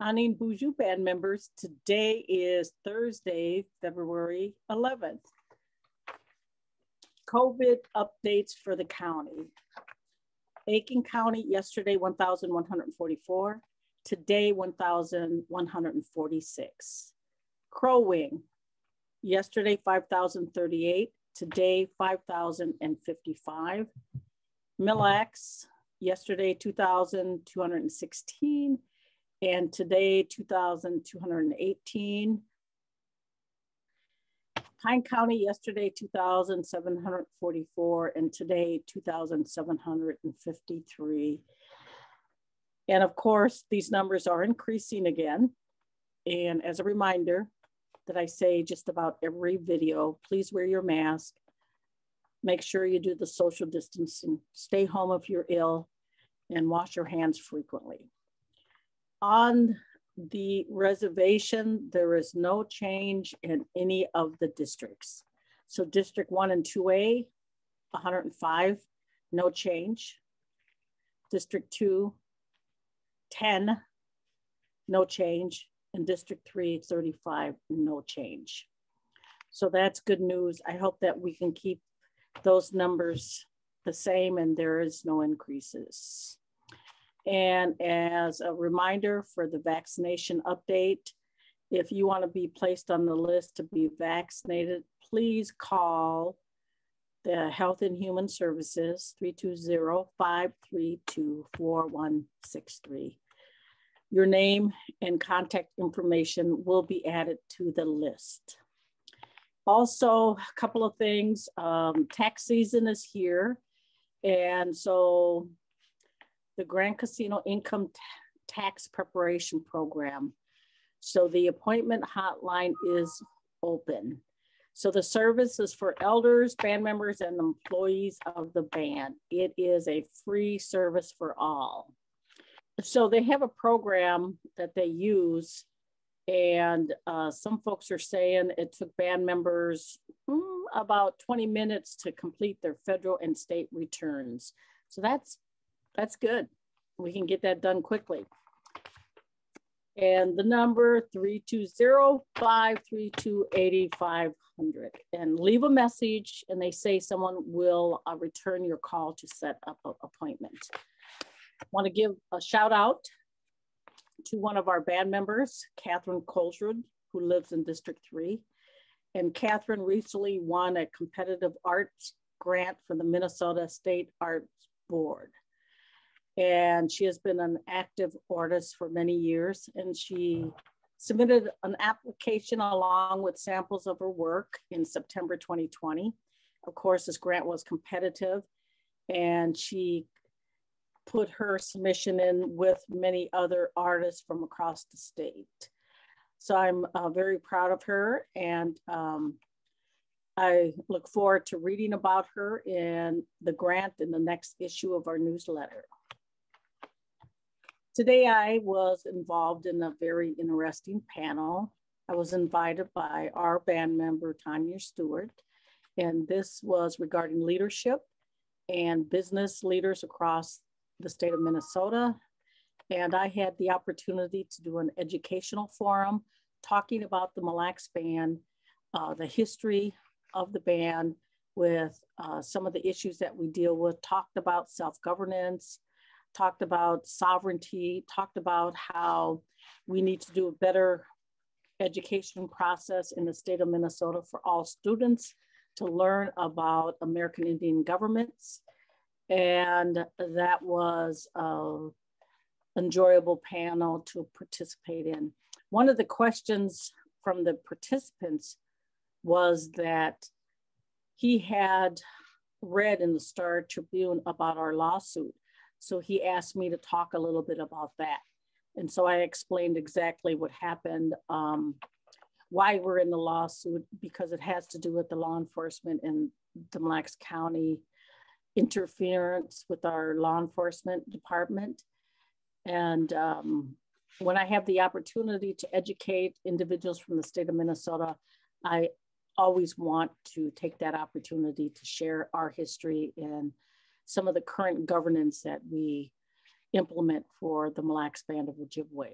Anin Boozhoo band members, today is Thursday, February 11th. COVID updates for the county. Aitkin County, yesterday 1,144, today 1,146. Crow Wing, yesterday 5,038, today 5,055. Mille Lacs, yesterday 2,216, and today 2,218. Pine County yesterday 2,744 and today 2,753. And of course, these numbers are increasing again. And as a reminder that I say just about every video, please wear your mask. Make sure you do the social distancing. Stay home if you're ill and wash your hands frequently on the reservation, there is no change in any of the districts. So District 1 and 2A, 105, no change. District 2, 10, no change. And District 3, 35, no change. So that's good news. I hope that we can keep those numbers the same and there is no increases. And as a reminder for the vaccination update, if you want to be placed on the list to be vaccinated, please call the Health and Human Services 320-532-4163. Your name and contact information will be added to the list. Also, a couple of things, um, tax season is here. And so the Grand Casino Income Tax Preparation Program. So the appointment hotline is open. So the service is for elders, band members, and employees of the band. It is a free service for all. So they have a program that they use, and uh, some folks are saying it took band members hmm, about 20 minutes to complete their federal and state returns. So that's that's good. We can get that done quickly. And the number 320-532-8500 and leave a message and they say someone will uh, return your call to set up an appointment. Want to give a shout out to one of our band members, Catherine Colsrud, who lives in District 3. And Catherine recently won a competitive arts grant from the Minnesota State Arts Board and she has been an active artist for many years and she submitted an application along with samples of her work in September 2020. Of course, this grant was competitive and she put her submission in with many other artists from across the state. So I'm uh, very proud of her and um, I look forward to reading about her in the grant in the next issue of our newsletter. Today I was involved in a very interesting panel. I was invited by our band member, Tanya Stewart, and this was regarding leadership and business leaders across the state of Minnesota. And I had the opportunity to do an educational forum talking about the Mille Lacs Band, uh, the history of the band with uh, some of the issues that we deal with, talked about self-governance, talked about sovereignty, talked about how we need to do a better education process in the state of Minnesota for all students to learn about American Indian governments. And that was an enjoyable panel to participate in. One of the questions from the participants was that he had read in the Star Tribune about our lawsuit so he asked me to talk a little bit about that. And so I explained exactly what happened, um, why we're in the lawsuit, because it has to do with the law enforcement in the Mille Lacs County interference with our law enforcement department. And um, when I have the opportunity to educate individuals from the state of Minnesota, I always want to take that opportunity to share our history and some of the current governance that we implement for the Mille Lacs Band of Ojibwe.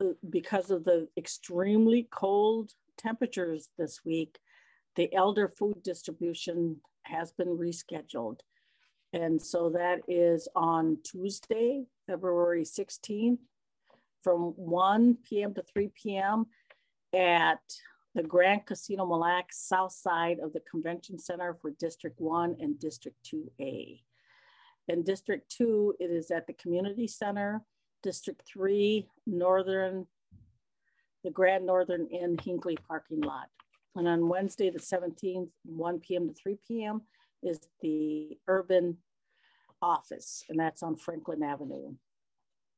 uh, because of the extremely cold temperatures this week, the elder food distribution has been rescheduled. And so that is on Tuesday, February 16th from 1 p.m. to 3 p.m. at the Grand Casino Mille Lacs south side of the Convention Center for District 1 and District 2A. In District 2, it is at the Community Center, District 3, Northern, the Grand Northern Inn Hinckley parking lot. And on Wednesday, the 17th, 1 p.m. to 3 p.m., is the Urban Office, and that's on Franklin Avenue.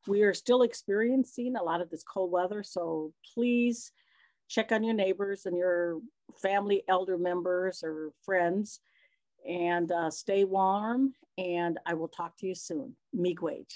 We are still experiencing a lot of this cold weather, so please check on your neighbors and your family elder members or friends and uh, stay warm. And I will talk to you soon. Miigwech.